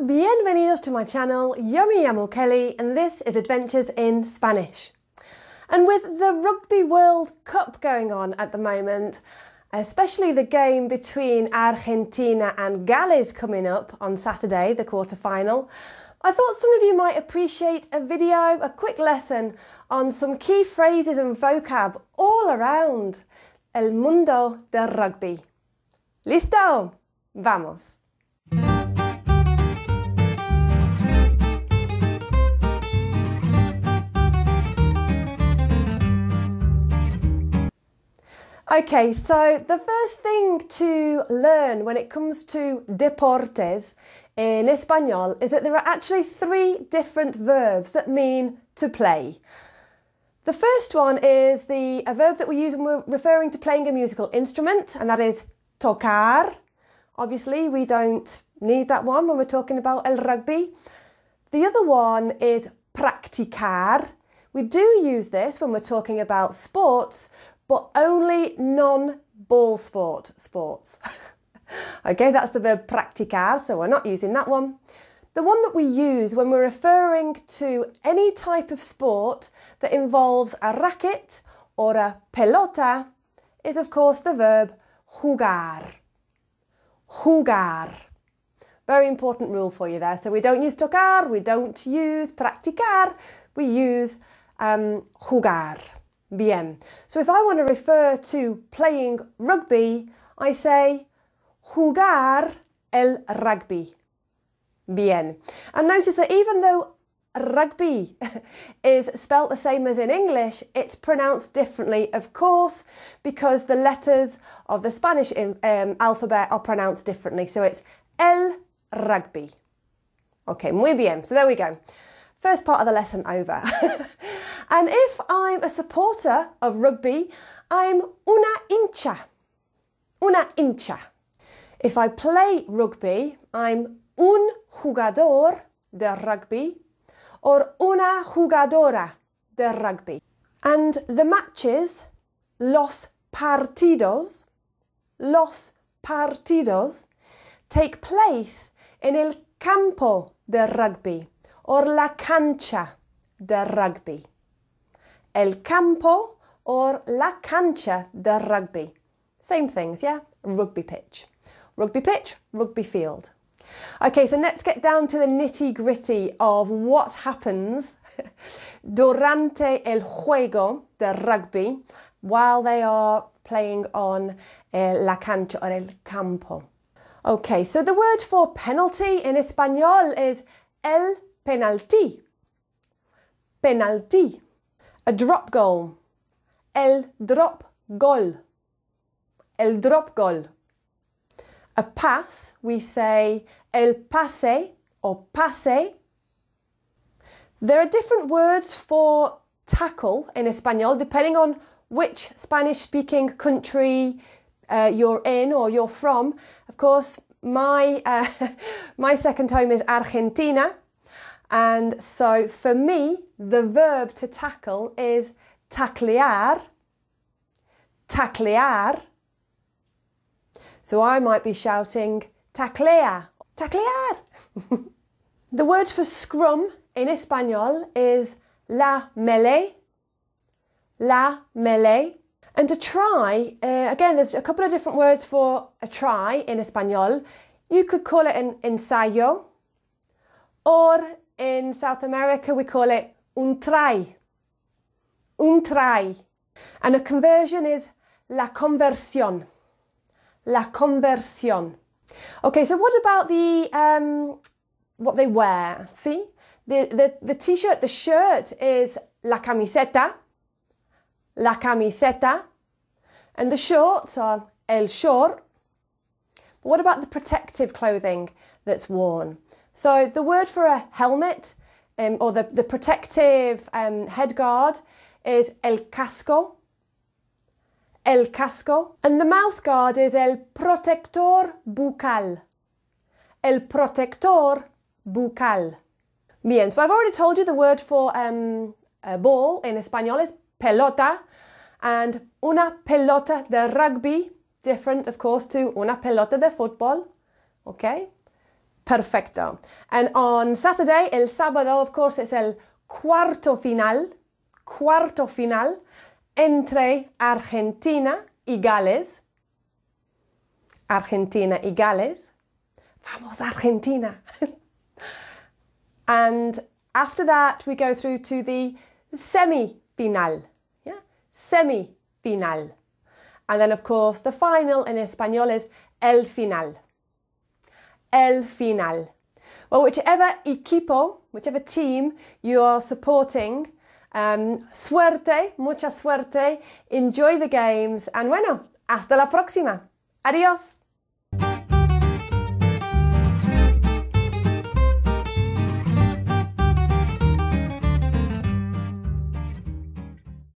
bienvenidos to my channel. Yo me llamo Kelly and this is Adventures in Spanish. And with the Rugby World Cup going on at the moment, especially the game between Argentina and Gales coming up on Saturday, the quarter final, I thought some of you might appreciate a video, a quick lesson on some key phrases and vocab all around el mundo del rugby. ¿Listo? Vamos. Okay, so the first thing to learn when it comes to deportes in Espanol is that there are actually three different verbs that mean to play. The first one is the a verb that we use when we're referring to playing a musical instrument, and that is tocar. Obviously, we don't need that one when we're talking about el rugby. The other one is practicar. We do use this when we're talking about sports, but only non-ball sport sports. okay, that's the verb practicar, so we're not using that one. The one that we use when we're referring to any type of sport that involves a racket or a pelota is of course the verb jugar. Jugar. Very important rule for you there. So we don't use tocar, we don't use practicar, we use um, jugar. Bien. So if I want to refer to playing rugby, I say jugar el rugby. Bien. And notice that even though rugby is spelt the same as in English, it's pronounced differently, of course, because the letters of the Spanish um, alphabet are pronounced differently. So it's el rugby. Okay, muy bien. So there we go. First part of the lesson over. and if I'm a supporter of rugby, I'm una hincha. Una hincha. If I play rugby, I'm un jugador de rugby or una jugadora de rugby. And the matches, los partidos, los partidos, take place in el campo de rugby or la cancha de rugby. El campo or la cancha de rugby. Same things, yeah? Rugby pitch. Rugby pitch, rugby field. Okay, so let's get down to the nitty gritty of what happens durante el juego de rugby while they are playing on eh, la cancha or el campo. Okay, so the word for penalty in Espanol is el penalti. Penalti. A drop goal. El drop gol. El drop gol. A pass, we say el pase or pase. There are different words for tackle in Espanol depending on which Spanish speaking country uh, you're in or you're from. Of course, my, uh, my second home is Argentina. And so for me, the verb to tackle is taclear, taclear. So I might be shouting taclea, taclear. the word for scrum in Espanol is la melee, la melee. And a try, uh, again, there's a couple of different words for a try in Espanol. You could call it an ensayo, or in South America we call it un try, un try. And a conversion is la conversión, la conversión. Okay, so what about the um, what they wear? See, the the the t-shirt, the shirt is la camiseta, la camiseta, and the shorts are el short. But what about the protective clothing that's worn? So the word for a helmet um, or the, the protective um, head guard is el casco. El casco. And the mouth guard is el protector bucal. El protector bucal. Bien, so I've already told you the word for um, a ball in Espanol is pelota and una pelota de rugby, different of course to una pelota de football. Okay? Perfecto. And on Saturday, el sábado, of course, it's el cuarto final, cuarto final entre Argentina y Gales. Argentina y Gales. Vamos, Argentina. and after that, we go through to the semi-final. Yeah, semi-final. And then, of course, the final in Espanol is el final. El final. Well, whichever equipo, whichever team you are supporting, um, suerte, mucha suerte, enjoy the games, and bueno, hasta la próxima. Adiós.